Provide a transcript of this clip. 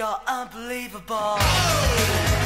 You're unbelievable.